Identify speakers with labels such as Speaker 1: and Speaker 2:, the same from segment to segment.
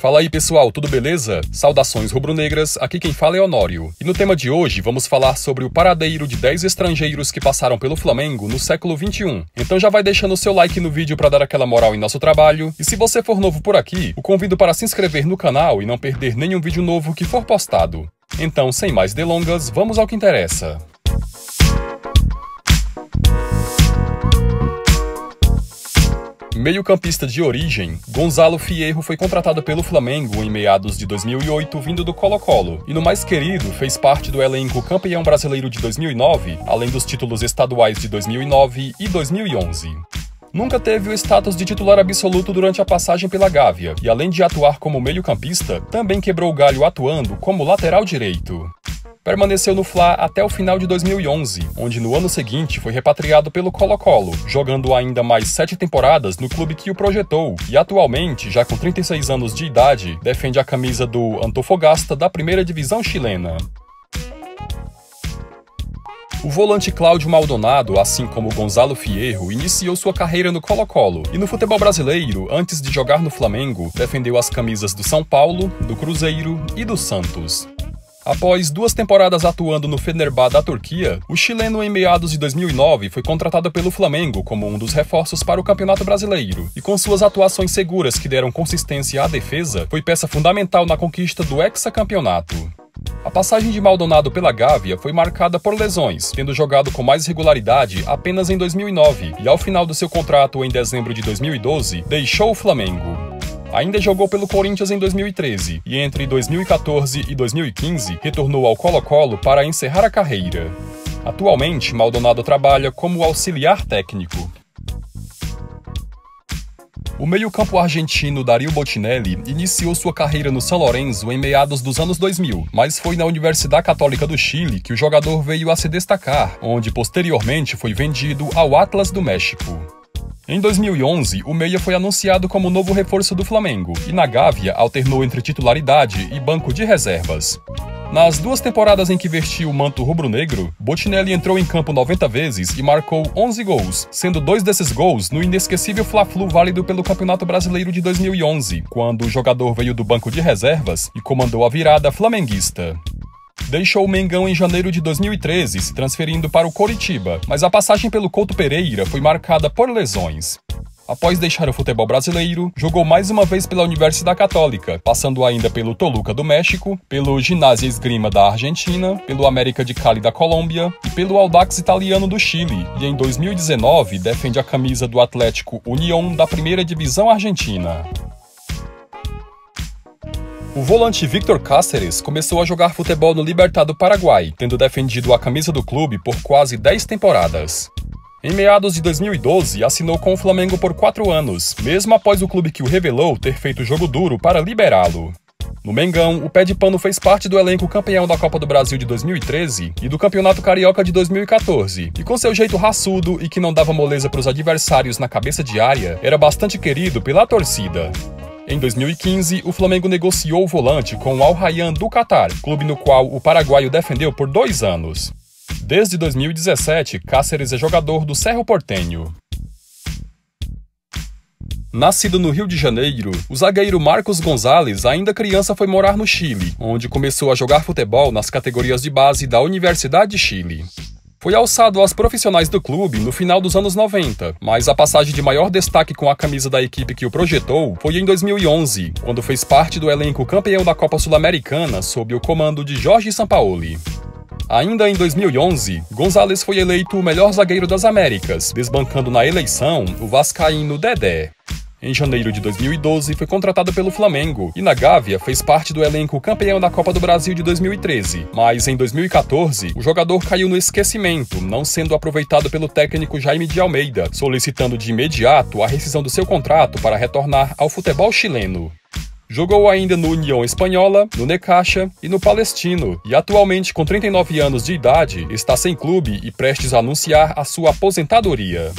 Speaker 1: Fala aí pessoal, tudo beleza? Saudações rubro-negras, aqui quem fala é Honório. E no tema de hoje vamos falar sobre o paradeiro de 10 estrangeiros que passaram pelo Flamengo no século 21. Então já vai deixando o seu like no vídeo para dar aquela moral em nosso trabalho. E se você for novo por aqui, o convido para se inscrever no canal e não perder nenhum vídeo novo que for postado. Então, sem mais delongas, vamos ao que interessa. Meio-campista de origem, Gonzalo Fierro foi contratado pelo Flamengo em meados de 2008, vindo do Colo-Colo, e no mais querido fez parte do elenco campeão brasileiro de 2009, além dos títulos estaduais de 2009 e 2011. Nunca teve o status de titular absoluto durante a passagem pela Gávea, e além de atuar como meio-campista, também quebrou o galho atuando como lateral direito. Permaneceu no Fla até o final de 2011, onde no ano seguinte foi repatriado pelo Colo-Colo, jogando ainda mais sete temporadas no clube que o projetou e atualmente, já com 36 anos de idade, defende a camisa do Antofagasta da primeira divisão chilena. O volante Cláudio Maldonado, assim como Gonzalo Fierro, iniciou sua carreira no Colo-Colo e no futebol brasileiro, antes de jogar no Flamengo, defendeu as camisas do São Paulo, do Cruzeiro e do Santos. Após duas temporadas atuando no Fenerbahçe da Turquia, o chileno em meados de 2009 foi contratado pelo Flamengo como um dos reforços para o Campeonato Brasileiro, e com suas atuações seguras que deram consistência à defesa, foi peça fundamental na conquista do hexacampeonato. A passagem de Maldonado pela Gávea foi marcada por lesões, tendo jogado com mais regularidade apenas em 2009, e ao final do seu contrato em dezembro de 2012, deixou o Flamengo. Ainda jogou pelo Corinthians em 2013 e entre 2014 e 2015 retornou ao Colo-Colo para encerrar a carreira. Atualmente, Maldonado trabalha como auxiliar técnico. O meio-campo argentino Dario Botinelli iniciou sua carreira no São Lourenço em meados dos anos 2000, mas foi na Universidade Católica do Chile que o jogador veio a se destacar, onde posteriormente foi vendido ao Atlas do México. Em 2011, o Meia foi anunciado como novo reforço do Flamengo e na Gávea alternou entre titularidade e banco de reservas. Nas duas temporadas em que vestiu o manto rubro-negro, Botinelli entrou em campo 90 vezes e marcou 11 gols, sendo dois desses gols no inesquecível Fla-Flu válido pelo Campeonato Brasileiro de 2011, quando o jogador veio do banco de reservas e comandou a virada flamenguista deixou o Mengão em janeiro de 2013, se transferindo para o Coritiba, mas a passagem pelo Couto Pereira foi marcada por lesões. Após deixar o futebol brasileiro, jogou mais uma vez pela Universidade Católica, passando ainda pelo Toluca do México, pelo Ginásio Esgrima da Argentina, pelo América de Cali da Colômbia e pelo Audax Italiano do Chile, e em 2019 defende a camisa do Atlético União da primeira divisão argentina. O volante Victor Cáceres começou a jogar futebol no Libertado Paraguai, tendo defendido a camisa do clube por quase 10 temporadas. Em meados de 2012, assinou com o Flamengo por quatro anos, mesmo após o clube que o revelou ter feito jogo duro para liberá-lo. No Mengão, o pé de pano fez parte do elenco campeão da Copa do Brasil de 2013 e do Campeonato Carioca de 2014, e com seu jeito raçudo e que não dava moleza para os adversários na cabeça de área, era bastante querido pela torcida. Em 2015, o Flamengo negociou o volante com o Al Rayyan do Catar, clube no qual o paraguaio defendeu por dois anos. Desde 2017, Cáceres é jogador do Cerro Portenho. Nascido no Rio de Janeiro, o zagueiro Marcos Gonzalez, ainda criança, foi morar no Chile, onde começou a jogar futebol nas categorias de base da Universidade de Chile. Foi alçado aos profissionais do clube no final dos anos 90, mas a passagem de maior destaque com a camisa da equipe que o projetou foi em 2011, quando fez parte do elenco campeão da Copa Sul-Americana sob o comando de Jorge Sampaoli. Ainda em 2011, Gonzalez foi eleito o melhor zagueiro das Américas, desbancando na eleição o vascaíno Dedé. Em janeiro de 2012, foi contratado pelo Flamengo e na Gávea fez parte do elenco campeão da Copa do Brasil de 2013. Mas em 2014, o jogador caiu no esquecimento, não sendo aproveitado pelo técnico Jaime de Almeida, solicitando de imediato a rescisão do seu contrato para retornar ao futebol chileno. Jogou ainda no União Espanhola, no Necaxa e no Palestino, e atualmente, com 39 anos de idade, está sem clube e prestes a anunciar a sua aposentadoria.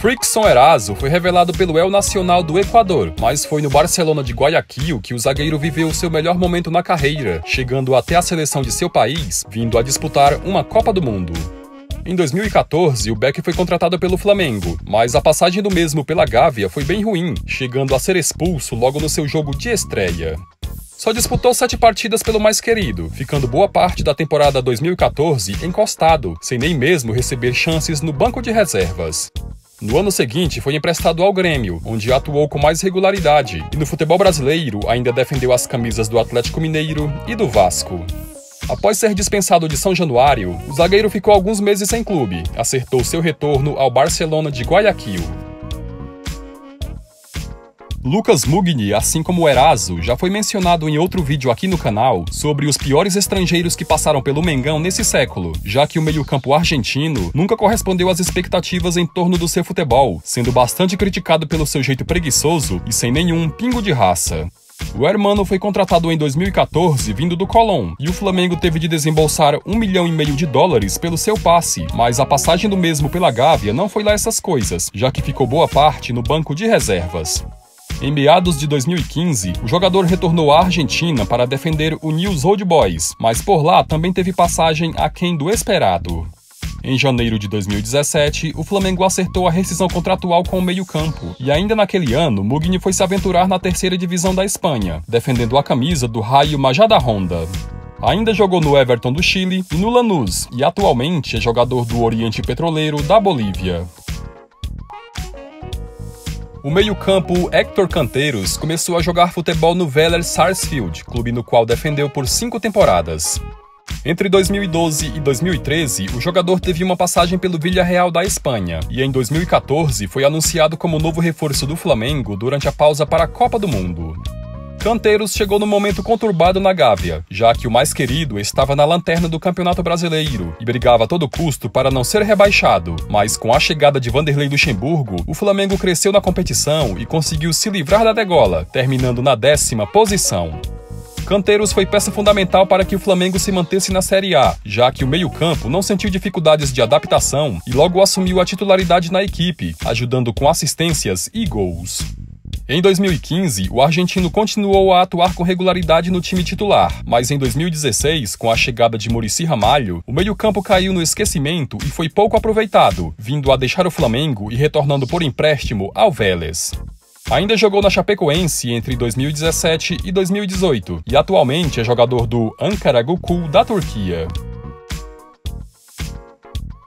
Speaker 1: Frickson Eraso foi revelado pelo El Nacional do Equador, mas foi no Barcelona de Guayaquil que o zagueiro viveu seu melhor momento na carreira, chegando até a seleção de seu país, vindo a disputar uma Copa do Mundo. Em 2014, o Beck foi contratado pelo Flamengo, mas a passagem do mesmo pela Gávea foi bem ruim, chegando a ser expulso logo no seu jogo de estreia. Só disputou sete partidas pelo mais querido, ficando boa parte da temporada 2014 encostado, sem nem mesmo receber chances no banco de reservas. No ano seguinte, foi emprestado ao Grêmio, onde atuou com mais regularidade, e no futebol brasileiro ainda defendeu as camisas do Atlético Mineiro e do Vasco. Após ser dispensado de São Januário, o zagueiro ficou alguns meses sem clube, acertou seu retorno ao Barcelona de Guayaquil. Lucas Mugni, assim como Eraso, já foi mencionado em outro vídeo aqui no canal sobre os piores estrangeiros que passaram pelo Mengão nesse século, já que o meio-campo argentino nunca correspondeu às expectativas em torno do seu futebol, sendo bastante criticado pelo seu jeito preguiçoso e sem nenhum pingo de raça. O Hermano foi contratado em 2014 vindo do Colón, e o Flamengo teve de desembolsar um milhão e meio de dólares pelo seu passe, mas a passagem do mesmo pela Gávea não foi lá essas coisas, já que ficou boa parte no banco de reservas. Em meados de 2015, o jogador retornou à Argentina para defender o News Old Boys, mas por lá também teve passagem aquém do esperado. Em janeiro de 2017, o Flamengo acertou a rescisão contratual com o meio-campo, e ainda naquele ano, Mugni foi se aventurar na terceira divisão da Espanha, defendendo a camisa do Raio Majadahonda. Ainda jogou no Everton do Chile e no Lanús, e atualmente é jogador do Oriente Petroleiro da Bolívia. O meio-campo Hector Canteiros começou a jogar futebol no Vélez Sarsfield, clube no qual defendeu por cinco temporadas. Entre 2012 e 2013, o jogador teve uma passagem pelo Villarreal da Espanha, e em 2014 foi anunciado como novo reforço do Flamengo durante a pausa para a Copa do Mundo. Canteiros chegou no momento conturbado na Gávea, já que o mais querido estava na lanterna do Campeonato Brasileiro e brigava a todo custo para não ser rebaixado. Mas com a chegada de Vanderlei Luxemburgo, o Flamengo cresceu na competição e conseguiu se livrar da degola, terminando na décima posição. Canteiros foi peça fundamental para que o Flamengo se mantesse na Série A, já que o meio-campo não sentiu dificuldades de adaptação e logo assumiu a titularidade na equipe, ajudando com assistências e gols. Em 2015, o argentino continuou a atuar com regularidade no time titular, mas em 2016, com a chegada de Murici Ramalho, o meio-campo caiu no esquecimento e foi pouco aproveitado, vindo a deixar o Flamengo e retornando por empréstimo ao Vélez. Ainda jogou na Chapecoense entre 2017 e 2018 e atualmente é jogador do Ankara Gokul da Turquia.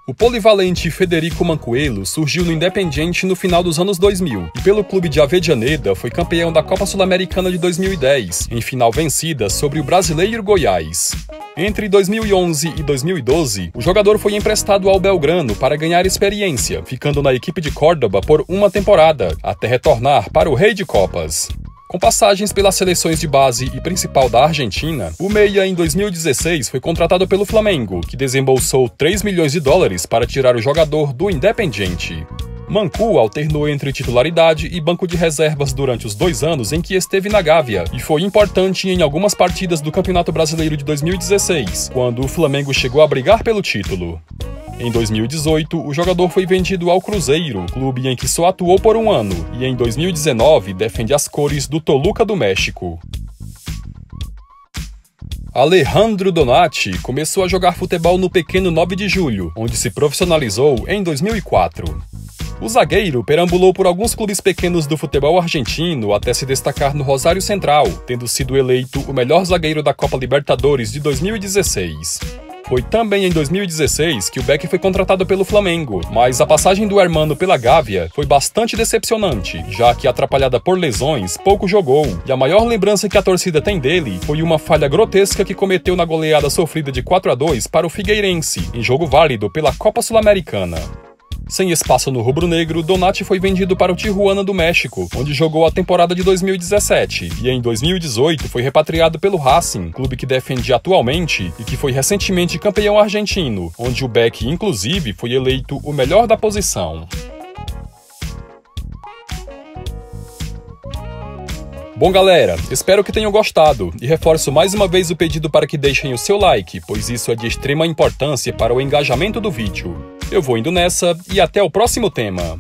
Speaker 1: O polivalente Federico Mancoelho surgiu no Independiente no final dos anos 2000 e pelo clube de Avedianeda foi campeão da Copa Sul-Americana de 2010, em final vencida sobre o brasileiro Goiás. Entre 2011 e 2012, o jogador foi emprestado ao Belgrano para ganhar experiência, ficando na equipe de Córdoba por uma temporada, até retornar para o Rei de Copas. Com passagens pelas seleções de base e principal da Argentina, o Meia em 2016 foi contratado pelo Flamengo, que desembolsou 3 milhões de dólares para tirar o jogador do Independiente. Mancu alternou entre titularidade e banco de reservas durante os dois anos em que esteve na Gávea e foi importante em algumas partidas do Campeonato Brasileiro de 2016, quando o Flamengo chegou a brigar pelo título. Em 2018, o jogador foi vendido ao Cruzeiro, clube em que só atuou por um ano, e em 2019 defende as cores do Toluca do México. Alejandro Donati começou a jogar futebol no pequeno 9 de julho, onde se profissionalizou em 2004. O zagueiro perambulou por alguns clubes pequenos do futebol argentino até se destacar no Rosário Central, tendo sido eleito o melhor zagueiro da Copa Libertadores de 2016. Foi também em 2016 que o Beck foi contratado pelo Flamengo, mas a passagem do Hermano pela Gávea foi bastante decepcionante, já que atrapalhada por lesões, pouco jogou, e a maior lembrança que a torcida tem dele foi uma falha grotesca que cometeu na goleada sofrida de 4 a 2 para o Figueirense, em jogo válido pela Copa Sul-Americana. Sem espaço no rubro-negro, Donati foi vendido para o Tijuana do México, onde jogou a temporada de 2017, e em 2018 foi repatriado pelo Racing, clube que defende atualmente e que foi recentemente campeão argentino, onde o Beck, inclusive, foi eleito o melhor da posição. Bom, galera, espero que tenham gostado e reforço mais uma vez o pedido para que deixem o seu like, pois isso é de extrema importância para o engajamento do vídeo. Eu vou indo nessa e até o próximo tema.